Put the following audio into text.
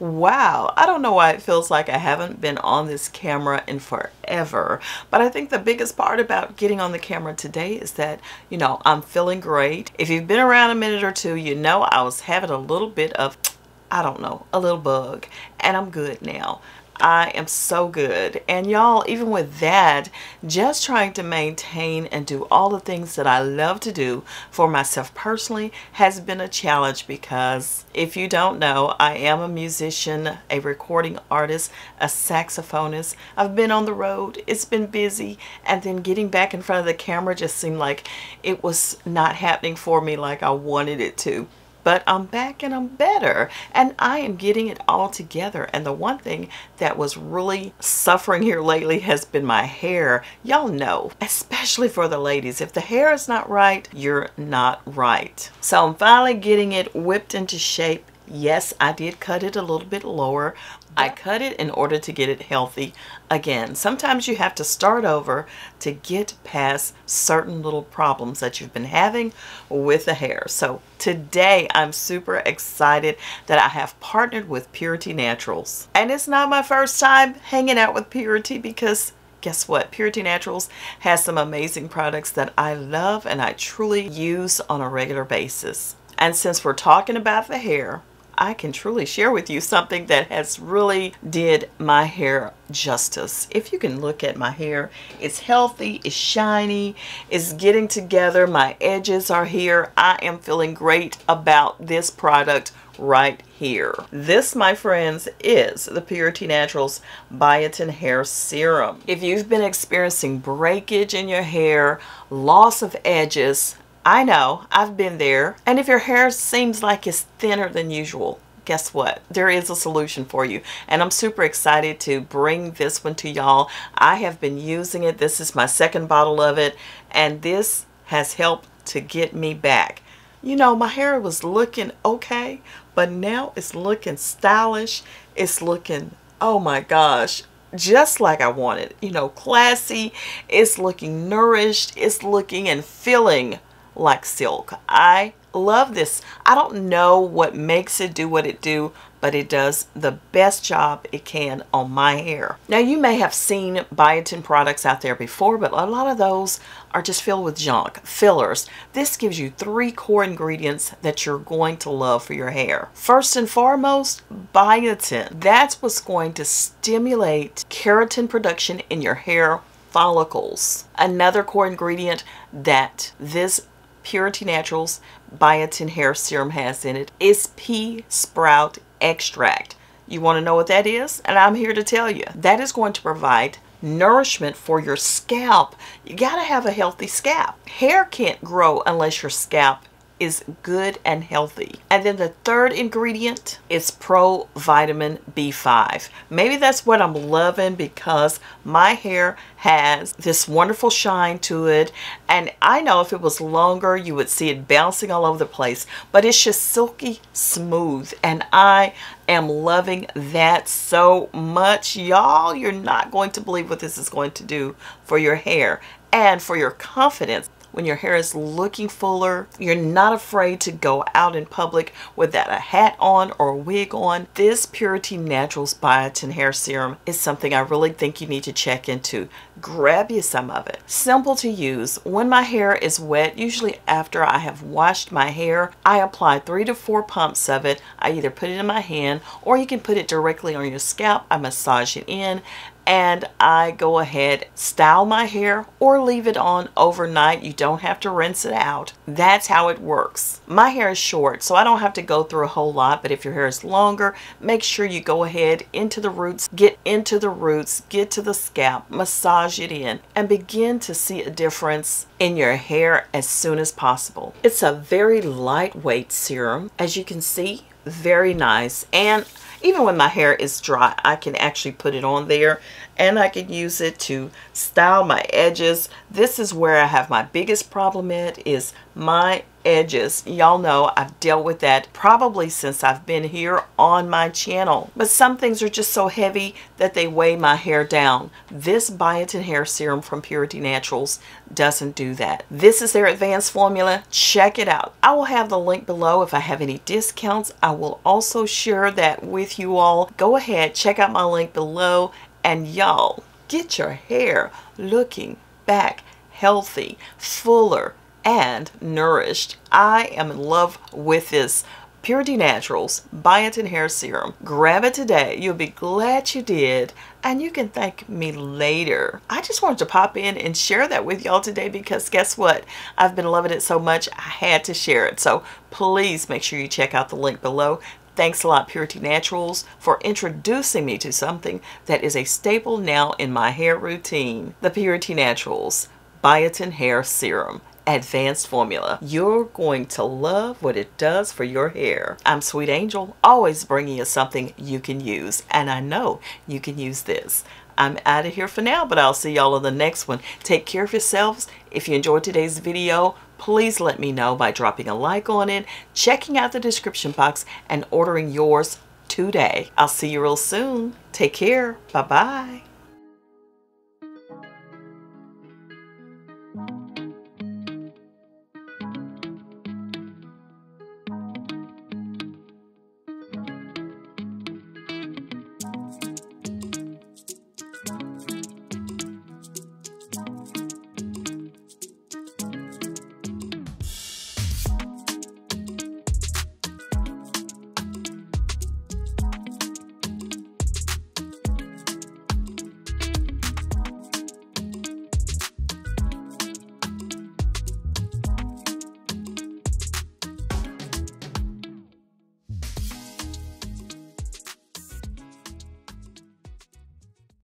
Wow, I don't know why it feels like I haven't been on this camera in forever, but I think the biggest part about getting on the camera today is that, you know, I'm feeling great. If you've been around a minute or two, you know I was having a little bit of I don't know, a little bug, and I'm good now. I am so good. And y'all, even with that, just trying to maintain and do all the things that I love to do for myself personally has been a challenge because if you don't know, I am a musician, a recording artist, a saxophonist. I've been on the road. It's been busy. And then getting back in front of the camera just seemed like it was not happening for me like I wanted it to but I'm back and I'm better and I am getting it all together. And the one thing that was really suffering here lately has been my hair. Y'all know especially for the ladies if the hair is not right you're not right. So I'm finally getting it whipped into shape Yes, I did cut it a little bit lower. I cut it in order to get it healthy. Again, sometimes you have to start over to get past certain little problems that you've been having with the hair. So today I'm super excited that I have partnered with Pureauty Naturals. And it's not my first time hanging out with Pureauty because guess what? Pureauty Naturals has some amazing products that I love and I truly use on a regular basis. And since we're talking about the hair, I can truly share with you something that has really did my hair justice. If you can look at my hair, it's healthy, it's shiny, it's getting together, my edges are here. I am feeling great about this product right here. This, my friends, is the Pureauty Naturals Biotin Hair Serum. If you've been experiencing breakage in your hair, loss of edges, I know, I've been there. And if your hair seems like it's thinner than usual, guess what? There is a solution for you. And I'm super excited to bring this one to y'all. I have been using it. This is my second bottle of it. And this has helped to get me back. You know, my hair was looking okay, but now it's looking stylish. It's looking, oh my gosh, just like I wanted. You know, classy. It's looking nourished. It's looking and feeling like silk. I love this. I don't know what makes it do what it do, but it does the best job it can on my hair. Now you may have seen biotin products out there before, but a lot of those are just filled with junk, fillers. This gives you three core ingredients that you're going to love for your hair. First and foremost, biotin. That's what's going to stimulate keratin production in your hair follicles. Another core ingredient that this Pureauty Naturals Biotin Hair Serum has in it is pea sprout extract. You want to know what that is? And I'm here to tell you. That is going to provide nourishment for your scalp. You got to have a healthy scalp. Hair can't grow unless your scalp is good and healthy. And then the third ingredient is Pro Vitamin B5. Maybe that's what I'm loving because my hair has this wonderful shine to it. And I know if it was longer, you would see it bouncing all over the place. But it's just silky smooth. And I am loving that so much. Y'all, you're not going to believe what this is going to do for your hair and for your confidence when your hair is looking fuller. You're not afraid to go out in public without a hat on or a wig on. This Pureauty Naturals Biotin Hair Serum is something I really think you need to check into. Grab you some of it. Simple to use. When my hair is wet, usually after I have washed my hair, I apply three to four pumps of it. I either put it in my hand or you can put it directly on your scalp. I massage it in and I go ahead style my hair or leave it on overnight. You don't have to rinse it out. That's how it works. My hair is short so I don't have to go through a whole lot but if your hair is longer make sure you go ahead into the roots get into the roots get to the scalp massage it in and begin to see a difference in your hair as soon as possible. It's a very lightweight serum as you can see very nice. And even when my hair is dry, I can actually put it on there and I can use it to style my edges. This is where I have my biggest problem at is my edges. Y'all know I've dealt with that probably since I've been here on my channel. But some things are just so heavy that they weigh my hair down. This Biotin Hair Serum from Pureauty Naturals doesn't do that. This is their advanced formula. Check it out. I will have the link below if I have any discounts. I will also share that with you all. Go ahead, check out my link below, and y'all get your hair looking back healthy, fuller, and nourished. I am in love with this Pureauty Naturals Biotin Hair Serum. Grab it today. You'll be glad you did and you can thank me later. I just wanted to pop in and share that with y'all today because guess what? I've been loving it so much I had to share it. So please make sure you check out the link below. Thanks a lot Pureauty Naturals for introducing me to something that is a staple now in my hair routine. The Pureauty Naturals Biotin Hair Serum advanced formula. You're going to love what it does for your hair. I'm Sweet Angel, always bringing you something you can use, and I know you can use this. I'm out of here for now, but I'll see y'all in the next one. Take care of yourselves. If you enjoyed today's video, please let me know by dropping a like on it, checking out the description box, and ordering yours today. I'll see you real soon. Take care. Bye-bye.